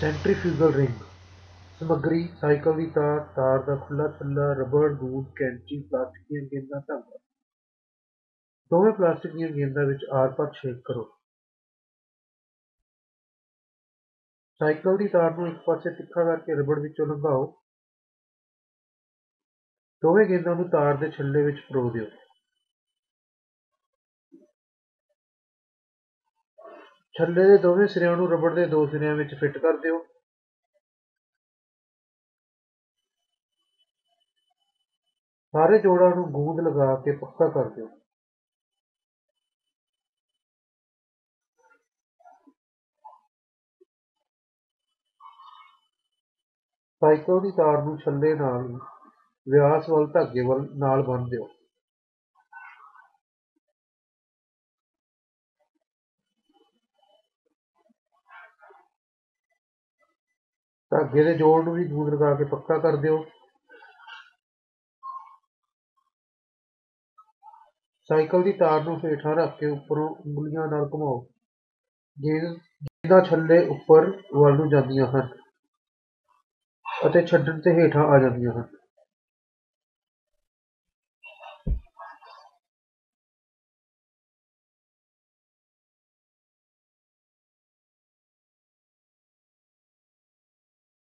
ਸੈਂਟਰੀਫਿਊਗਲ ring. ਸਮੱਗਰੀ, cycle ਦੀ ਤਾਰ ਤਾਰ ਦਾ ਖੁੱਲ੍ਹਾ ਛੱਲਾ ਰਬੜ ਗੂੰਦ ਕੈਂਚੀ ਪਲਾਸਟਿਕ ਦੀਆਂ ਗੇਂਦਾਂ ਧਾਗਾ ਦੋਵੇਂ ਪਲਾਸਟਿਕ ਦੀਆਂ ਗੇਂਦਾਂ ਵਿੱਚ ਆਰ ਪਾਰ ਛੇਕ ਕਰੋ। ਸਾਈਕਲ ਦੀ ਤਾਰ ਨੂੰ ਇੱਕ ਪਾਸੇ ਤਿੱਖਾ ਕਰਕੇ ਰਬੜ ਵਿੱਚੋਂ ਲੰਘਾਓ। ਦੋਵੇਂ ਗੇਂਦਾਂ ਨੂੰ ਤਾਰ ਦੇ ਛੱਲੇ ਵਿੱਚ ਪਰੋ ਦਿਓ। ਛੱਲੇ ਦੇ ਦੋਵੇਂ ਸਿਰਿਆਂ ਨੂੰ ਰਬੜ ਦੇ ਦੋ ਸਿਰਿਆਂ ਵਿੱਚ ਫਿੱਟ ਕਰ ਦਿਓ। ਸਾਰੇ ਜੋੜਾਂ ਨੂੰ ਗੂੰਦ ਲਗਾ ਕੇ ਪੱਕਾ ਕਰ ਦਿਓ। ਸਾਈਕਲ ਦੀ ਤਾਰ ਨੂੰ ਛੱਲੇ ਨਾਲ, ਵਿਆਸ ਵੱਲ ਧਾਗੇ ਵੱਲ ਨਾਲ ਬੰਨ੍ਹ ਦਿਓ। ਧਾਗੇ ਦੇ ਜੋੜ ਨੂੰ ਵੀ ਗੂੰਦ ਲਗਾ ਕੇ ਪੱਕਾ ਕਰ ਦਿਓ। ਸਾਈਕਲ ਦੀ ਤਾਰ ਨੂੰ ਹੇਠਾਂ ਰੱਖ ਕੇ ਉੱਪਰੋਂ ਉਂਗਲੀਆਂ ਨਾਲ ਘੁਮਾਓ। ਗੇਂਦਾਂ ਛੱਲੇ ਉੱਪਰ ਵੱਲ ਨੂੰ ਜਾਂਦੀਆਂ ਹਨ ਅਤੇ ਛੱਡਣ ਤੇ ਹੇਠਾਂ ਆ ਜਾਂਦੀਆਂ ਹਨ।